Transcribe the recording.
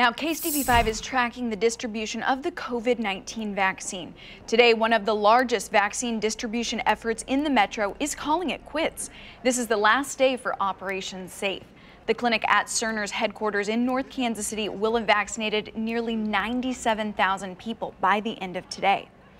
Now, KCTV5 is tracking the distribution of the COVID-19 vaccine. Today, one of the largest vaccine distribution efforts in the metro is calling it quits. This is the last day for Operation Safe. The clinic at Cerner's headquarters in North Kansas City will have vaccinated nearly 97,000 people by the end of today.